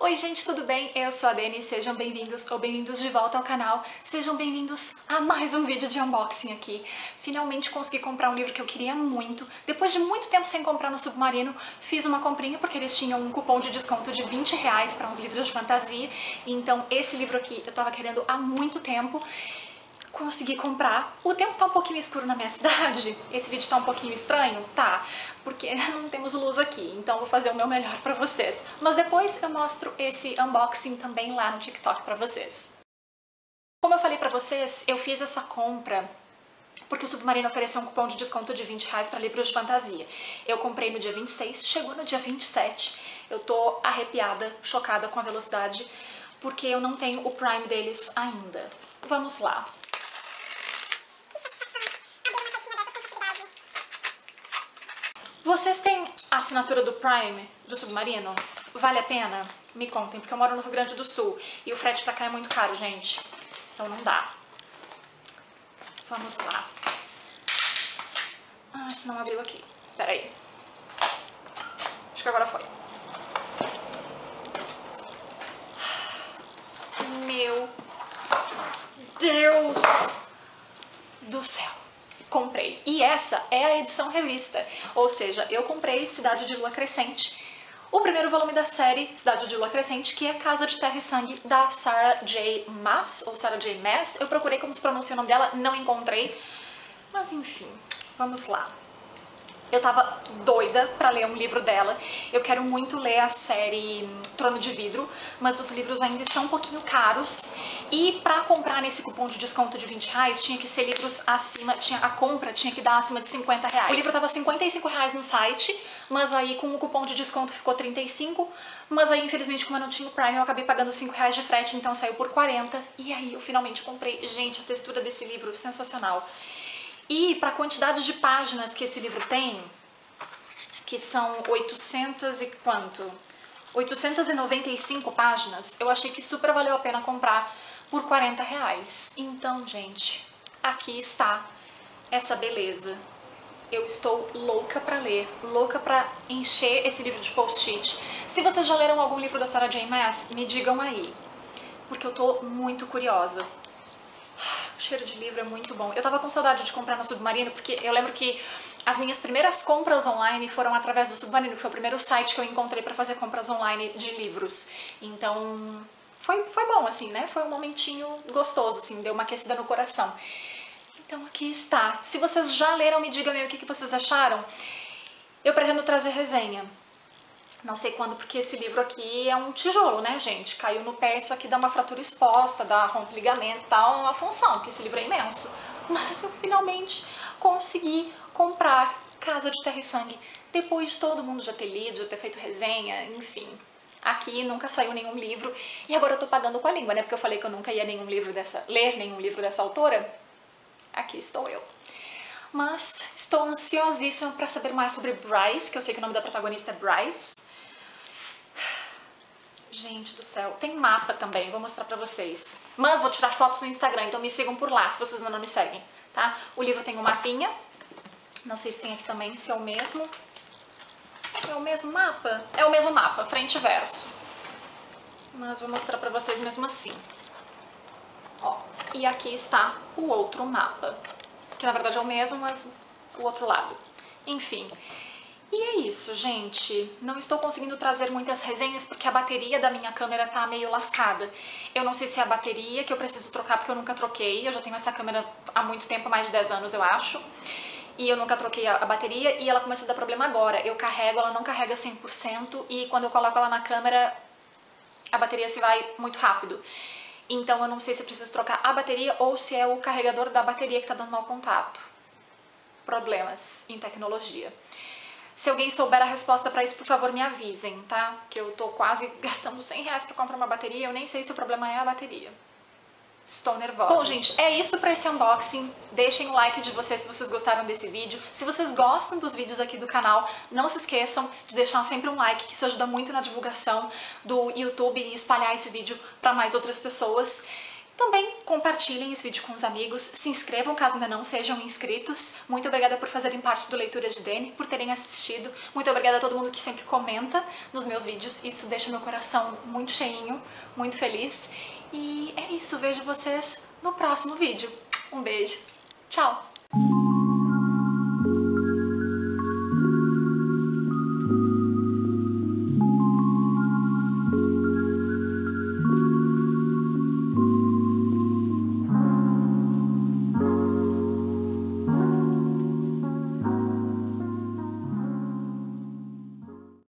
Oi gente, tudo bem? Eu sou a Dani, sejam bem-vindos ou bem-vindos de volta ao canal. Sejam bem-vindos a mais um vídeo de unboxing aqui. Finalmente consegui comprar um livro que eu queria muito. Depois de muito tempo sem comprar no Submarino, fiz uma comprinha porque eles tinham um cupom de desconto de 20 reais para uns livros de fantasia. Então esse livro aqui eu tava querendo há muito tempo consegui comprar. O tempo tá um pouquinho escuro na minha cidade, esse vídeo tá um pouquinho estranho, tá, porque não temos luz aqui, então vou fazer o meu melhor pra vocês. Mas depois eu mostro esse unboxing também lá no TikTok pra vocês. Como eu falei pra vocês, eu fiz essa compra porque o Submarino ofereceu um cupom de desconto de 20 reais para livros de fantasia. Eu comprei no dia 26, chegou no dia 27. Eu tô arrepiada, chocada com a velocidade, porque eu não tenho o Prime deles ainda. Vamos lá. Vocês têm assinatura do Prime do Submarino? Vale a pena? Me contem, porque eu moro no Rio Grande do Sul e o frete pra cá é muito caro, gente. Então não dá. Vamos lá. Ah, não abriu aqui. Pera aí. Acho que agora foi. Meu Deus do céu comprei. E essa é a edição revista, ou seja, eu comprei Cidade de Lua Crescente, o primeiro volume da série Cidade de Lua Crescente, que é Casa de Terra e Sangue, da Sarah J. Maas, ou Sarah J. Maas. Eu procurei como se pronuncia o nome dela, não encontrei. Mas enfim, vamos lá. Eu tava doida pra ler um livro dela. Eu quero muito ler a série Trono de Vidro, mas os livros ainda estão um pouquinho caros. E pra comprar nesse cupom de desconto de 20 reais, tinha que ser livros acima, tinha, a compra tinha que dar acima de 50 reais. O livro tava 55 reais no site, mas aí com o cupom de desconto ficou 35. Mas aí, infelizmente, como eu não tinha o Prime, eu acabei pagando 5 reais de frete, então saiu por 40. E aí eu finalmente comprei. Gente, a textura desse livro, sensacional. E para a quantidade de páginas que esse livro tem, que são 800 e quanto? 895 páginas, eu achei que super valeu a pena comprar por 40 reais. Então, gente, aqui está essa beleza. Eu estou louca para ler, louca para encher esse livro de post-it. Se vocês já leram algum livro da Sarah J. Maas, me digam aí, porque eu tô muito curiosa. O cheiro de livro é muito bom. Eu tava com saudade de comprar no Submarino, porque eu lembro que as minhas primeiras compras online foram através do Submarino, que foi o primeiro site que eu encontrei para fazer compras online de livros. Então, foi, foi bom, assim, né? Foi um momentinho gostoso, assim, deu uma aquecida no coração. Então, aqui está. Se vocês já leram, me digam aí o que, que vocês acharam. Eu pretendo trazer resenha. Não sei quando, porque esse livro aqui é um tijolo, né, gente? Caiu no pé, isso aqui dá uma fratura exposta, dá rompe ligamento, tá uma função, porque esse livro é imenso. Mas eu finalmente consegui comprar Casa de Terra e Sangue, depois de todo mundo já ter lido, já ter feito resenha, enfim. Aqui nunca saiu nenhum livro, e agora eu tô pagando com a língua, né? Porque eu falei que eu nunca ia nenhum livro dessa, ler nenhum livro dessa autora. Aqui estou eu. Mas estou ansiosíssima para saber mais sobre Bryce, que eu sei que o nome da protagonista é Bryce. Gente do céu, tem mapa também, vou mostrar pra vocês. Mas vou tirar fotos no Instagram, então me sigam por lá se vocês ainda não me seguem, tá? O livro tem um mapinha, não sei se tem aqui também, se é o mesmo. É o mesmo mapa? É o mesmo mapa, frente e verso. Mas vou mostrar pra vocês mesmo assim. Ó, e aqui está o outro mapa, que na verdade é o mesmo, mas o outro lado. Enfim, isso, gente. Não estou conseguindo trazer muitas resenhas porque a bateria da minha câmera tá meio lascada. Eu não sei se é a bateria que eu preciso trocar porque eu nunca troquei. Eu já tenho essa câmera há muito tempo, mais de 10 anos, eu acho. E eu nunca troquei a bateria e ela começou a dar problema agora. Eu carrego, ela não carrega 100% e quando eu coloco ela na câmera, a bateria se vai muito rápido. Então eu não sei se eu preciso trocar a bateria ou se é o carregador da bateria que tá dando mau contato. Problemas em tecnologia. Se alguém souber a resposta para isso, por favor, me avisem, tá? Que eu tô quase gastando 100 reais pra comprar uma bateria, eu nem sei se o problema é a bateria. Estou nervosa. Bom, gente, é isso para esse unboxing. Deixem o like de vocês se vocês gostaram desse vídeo. Se vocês gostam dos vídeos aqui do canal, não se esqueçam de deixar sempre um like, que isso ajuda muito na divulgação do YouTube e espalhar esse vídeo para mais outras pessoas. Também compartilhem esse vídeo com os amigos, se inscrevam caso ainda não sejam inscritos. Muito obrigada por fazerem parte do Leitura de Dene, por terem assistido. Muito obrigada a todo mundo que sempre comenta nos meus vídeos, isso deixa meu coração muito cheinho, muito feliz. E é isso, vejo vocês no próximo vídeo. Um beijo, tchau!